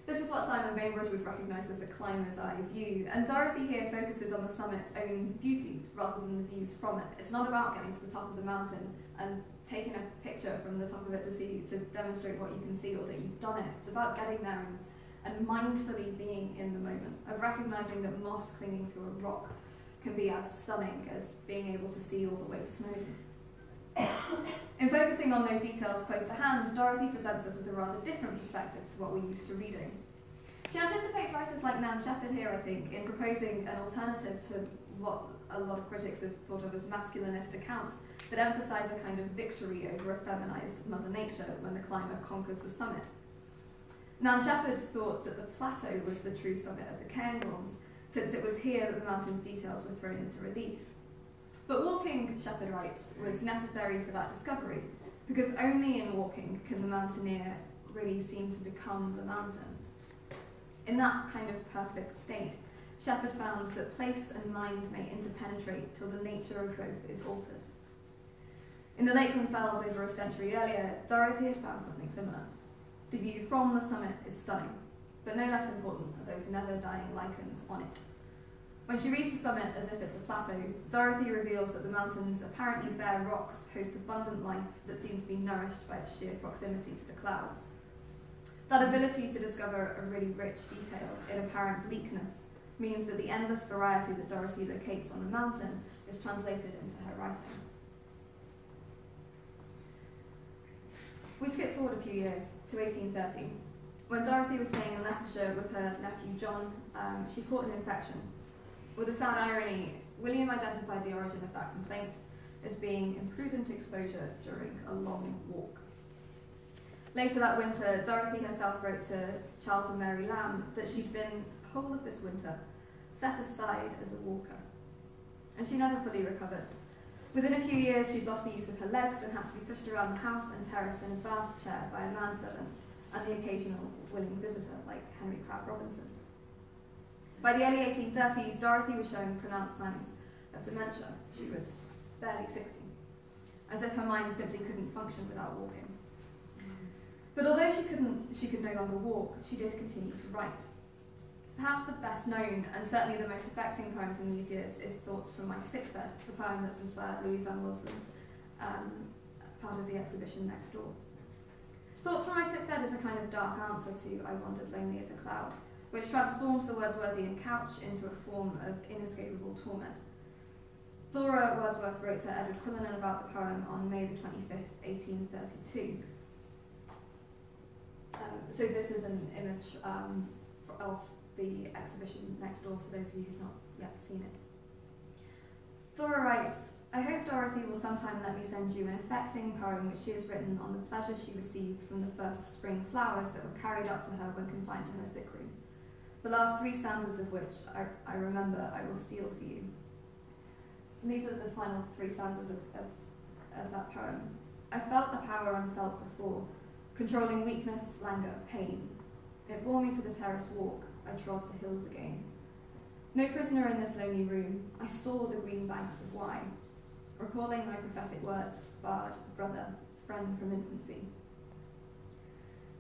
This is what Simon Bainbridge would recognise as a climber's eye view, and Dorothy here focuses on the summit's own beauties rather than the views from it. It's not about getting to the top of the mountain and taking a picture from the top of it to see to demonstrate what you can see or that you've done it. It's about getting there and, and mindfully being in the moment, of recognising that moss clinging to a rock can be as stunning as being able to see all the way to Snowdon. In focusing on those details close to hand, Dorothy presents us with a rather different perspective to what we're used to reading. She anticipates writers like Nan Shepherd here, I think, in proposing an alternative to what a lot of critics have thought of as masculinist accounts that emphasise a kind of victory over a feminised Mother Nature when the climber conquers the summit. Nan Shepherd thought that the plateau was the true summit of the Cairngorms, since it was here that the mountain's details were thrown into relief. But walking, Shepherd writes, was necessary for that discovery, because only in walking can the mountaineer really seem to become the mountain. In that kind of perfect state, Shepherd found that place and mind may interpenetrate till the nature of both is altered. In the Lakeland Fells over a century earlier, Dorothy had found something similar. The view from the summit is stunning, but no less important are those never-dying lichens on it. When she reaches the summit as if it's a plateau, Dorothy reveals that the mountain's apparently bare rocks host abundant life that seems to be nourished by its sheer proximity to the clouds. That ability to discover a really rich detail in apparent bleakness means that the endless variety that Dorothy locates on the mountain is translated into her writing. We skip forward a few years to 1830. When Dorothy was staying in Leicestershire with her nephew John, um, she caught an infection with a sad irony, William identified the origin of that complaint as being imprudent exposure during a long walk. Later that winter, Dorothy herself wrote to Charles and Mary Lamb that she'd been, the whole of this winter, set aside as a walker. And she never fully recovered. Within a few years, she'd lost the use of her legs and had to be pushed around the house and terrace in a bath chair by a manservant and the occasional willing visitor like Henry Crabb Robinson. By the early 1830s, Dorothy was showing pronounced signs of dementia. She was barely 60, as if her mind simply couldn't function without walking. But although she couldn't, she could no longer walk, she did continue to write. Perhaps the best known and certainly the most affecting poem from these years is Thoughts from My Sickbed, the poem that's inspired Louise Ann Wilson's um, part of the exhibition next door. Thoughts from My Sickbed is a kind of dark answer to I Wandered Lonely as a Cloud, which transforms the Wordsworthian couch into a form of inescapable torment. Dora Wordsworth wrote to Edward Quillinan about the poem on May the 25th, 1832. Um, so this is an image um, of the exhibition next door for those of you who've not yet seen it. Dora writes, I hope Dorothy will sometime let me send you an affecting poem which she has written on the pleasure she received from the first spring flowers that were carried up to her when confined to her sick room. The last three stanzas of which I, I remember I will steal for you. And these are the final three stanzas of, of, of that poem. I felt a power unfelt before, controlling weakness, languor, pain. It bore me to the terrace walk, I trod the hills again. No prisoner in this lonely room, I saw the green banks of Wye, recalling my prophetic words, bard, brother, friend from infancy.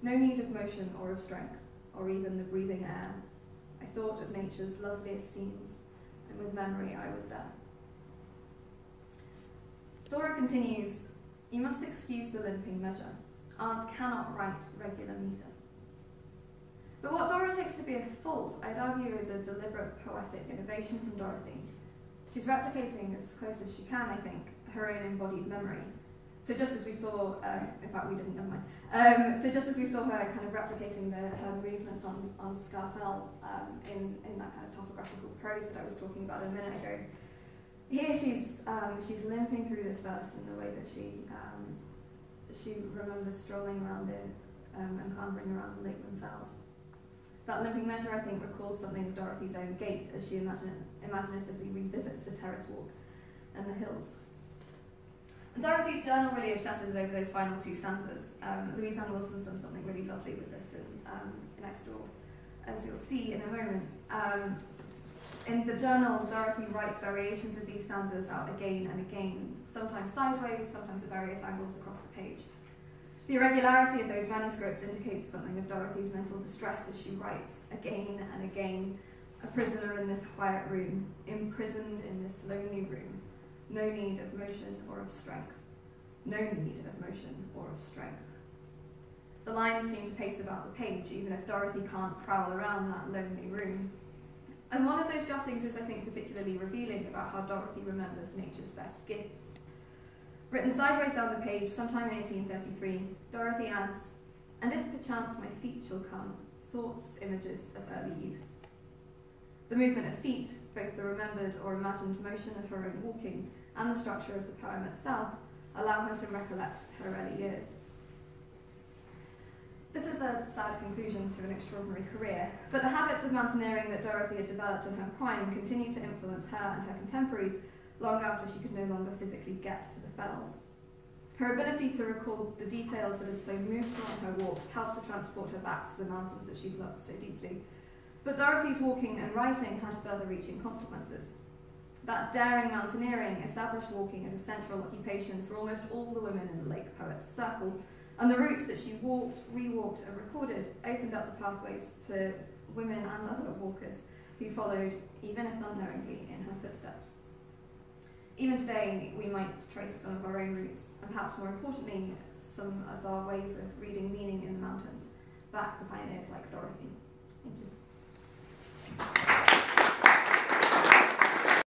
No need of motion or of strength, or even the breathing air. Thought of nature's loveliest scenes, and with memory I was there. Dora continues, you must excuse the limping measure. Aunt cannot write regular meter. But what Dora takes to be a fault, I'd argue, is a deliberate poetic innovation from Dorothy. She's replicating as close as she can, I think, her own embodied memory. So just as we saw, um, in fact we didn't, never mind. Um, so just as we saw her kind of replicating the, her movements on, on Scafell um, in, in that kind of topographical prose that I was talking about a minute ago, here she's, um, she's limping through this verse in the way that she, um, she remembers strolling around it um, and clambering around the Lakeland Fells. That limping measure, I think, recalls something of Dorothy's own gait as she imagine, imaginatively revisits the terrace walk and the hills. Dorothy's journal really obsesses over those final two stanzas. Um, Louise Ann Wilson's done something really lovely with this in, um, Next Door, as you'll see in a moment. Um, in the journal, Dorothy writes variations of these stanzas out again and again, sometimes sideways, sometimes at various angles across the page. The irregularity of those manuscripts indicates something of Dorothy's mental distress as she writes again and again, a prisoner in this quiet room, imprisoned in this lonely room, no need of motion or of strength, no need of motion or of strength. The lines seem to pace about the page, even if Dorothy can't prowl around that lonely room. And one of those jottings is, I think, particularly revealing about how Dorothy remembers nature's best gifts. Written sideways down the page, sometime in 1833, Dorothy adds, And if perchance my feet shall come, thoughts, images of early youth. The movement of feet, both the remembered or imagined motion of her own walking and the structure of the poem itself, allow her to recollect her early years. This is a sad conclusion to an extraordinary career, but the habits of mountaineering that Dorothy had developed in her prime continued to influence her and her contemporaries long after she could no longer physically get to the fells. Her ability to recall the details that had so moved her on her walks helped to transport her back to the mountains that she'd loved so deeply. But Dorothy's walking and writing had further reaching consequences. That daring mountaineering established walking as a central occupation for almost all the women in the Lake Poets Circle, and the routes that she walked, rewalked, and recorded opened up the pathways to women and other walkers who followed, even if unknowingly, in her footsteps. Even today, we might trace some of our own routes, and perhaps more importantly, some of our ways of reading meaning in the mountains, back to pioneers like Dorothy. Thank you.